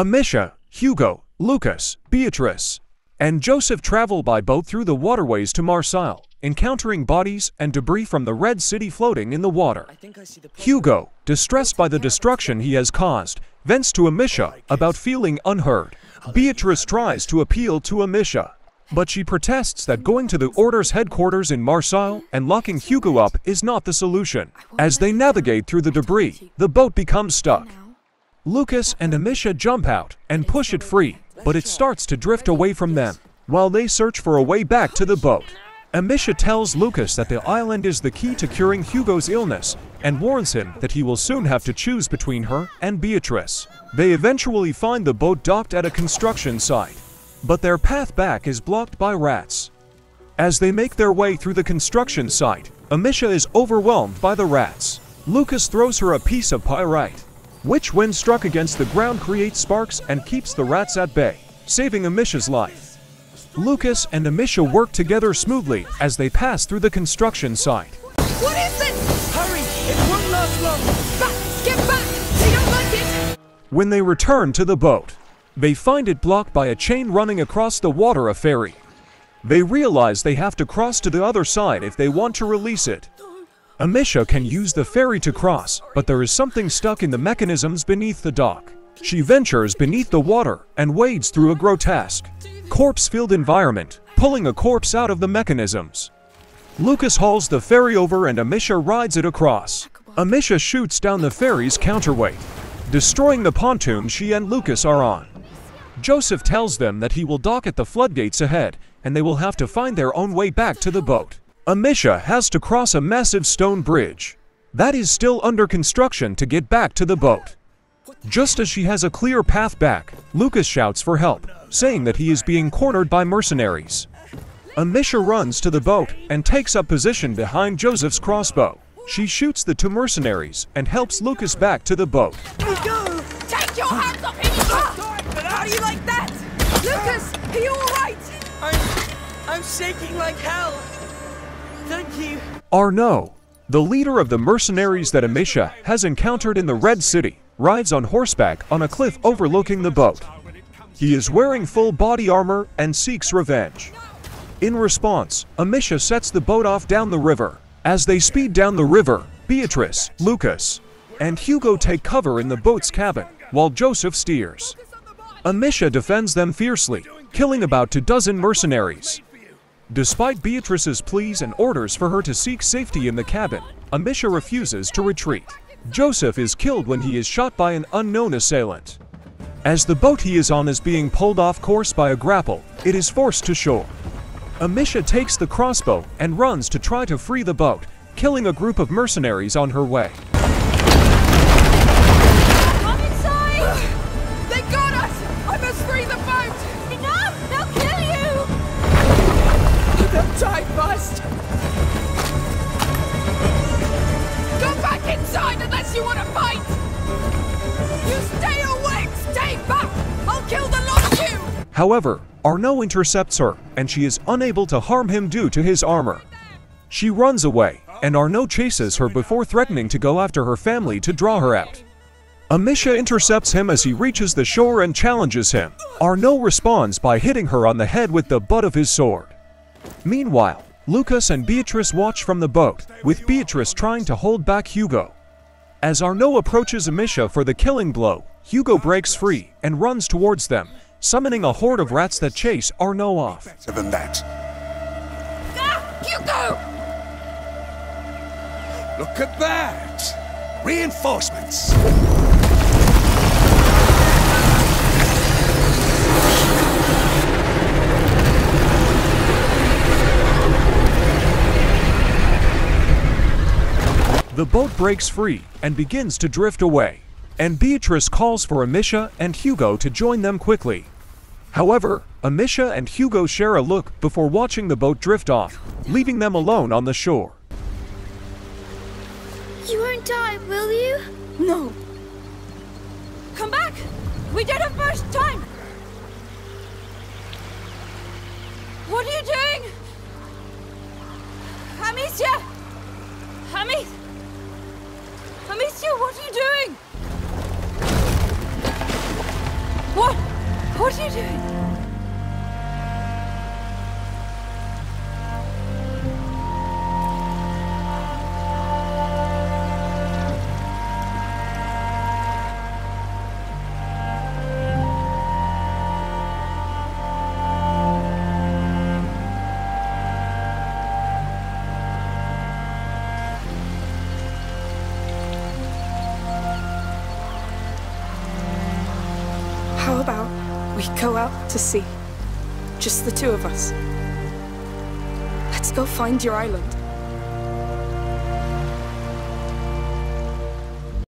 Amicia, Hugo, Lucas, Beatrice, and Joseph travel by boat through the waterways to Marseille, encountering bodies and debris from the Red City floating in the water. Hugo, distressed by the destruction he has caused, vents to Amicia about feeling unheard. Beatrice tries to appeal to Amicia, but she protests that going to the Order's headquarters in Marseille and locking Hugo up is not the solution. As they navigate through the debris, the boat becomes stuck. Lucas and Amicia jump out and push it free, but it starts to drift away from them while they search for a way back to the boat. Amicia tells Lucas that the island is the key to curing Hugo's illness and warns him that he will soon have to choose between her and Beatrice. They eventually find the boat docked at a construction site, but their path back is blocked by rats. As they make their way through the construction site, Amicia is overwhelmed by the rats. Lucas throws her a piece of pyrite, which when struck against the ground creates sparks and keeps the rats at bay, saving Amicia's life. Lucas and Amicia work together smoothly as they pass through the construction site. What is this? Hurry! It won't last long! Back! Get back! They don't like it! When they return to the boat, they find it blocked by a chain running across the water a ferry. They realize they have to cross to the other side if they want to release it. Amicia can use the ferry to cross, but there is something stuck in the mechanisms beneath the dock. She ventures beneath the water and wades through a grotesque, corpse-filled environment, pulling a corpse out of the mechanisms. Lucas hauls the ferry over and Amicia rides it across. Amicia shoots down the ferry's counterweight, destroying the pontoon she and Lucas are on. Joseph tells them that he will dock at the floodgates ahead and they will have to find their own way back to the boat. Amicia has to cross a massive stone bridge that is still under construction to get back to the boat. Just as she has a clear path back, Lucas shouts for help, saying that he is being cornered by mercenaries. Amicia runs to the boat and takes up position behind Joseph's crossbow. She shoots the two mercenaries and helps Lucas back to the boat. Take your hands off him! Ah! How do you like that? Lucas, are you alright? I'm... I'm shaking like hell. Thank you. Arnaud, the leader of the mercenaries that Amicia has encountered in the Red City, rides on horseback on a cliff overlooking the boat. He is wearing full body armor and seeks revenge. In response, Amicia sets the boat off down the river. As they speed down the river, Beatrice, Lucas, and Hugo take cover in the boat's cabin, while Joseph steers. Amicia defends them fiercely, killing about two dozen mercenaries. Despite Beatrice's pleas and orders for her to seek safety in the cabin, Amicia refuses to retreat. Joseph is killed when he is shot by an unknown assailant. As the boat he is on is being pulled off course by a grapple, it is forced to shore. Amicia takes the crossbow and runs to try to free the boat, killing a group of mercenaries on her way. You want to fight! You stay away! Stay back! I'll kill the lot of you! However, Arnaud intercepts her, and she is unable to harm him due to his armor. She runs away, and Arnaud chases her before threatening to go after her family to draw her out. Amicia intercepts him as he reaches the shore and challenges him. Arnaud responds by hitting her on the head with the butt of his sword. Meanwhile, Lucas and Beatrice watch from the boat, with Beatrice trying to hold back Hugo. As Arnaud approaches Amicia for the killing blow, Hugo breaks free and runs towards them, summoning a horde of rats that chase Arnaud off. Better than that. Ah! Hugo! Look at that! Reinforcements! The boat breaks free and begins to drift away, and Beatrice calls for Amicia and Hugo to join them quickly. However, Amicia and Hugo share a look before watching the boat drift off, leaving them alone on the shore. You won't die, will you? No. Come back! We did it first time! you we go out to sea? Just the two of us. Let's go find your island.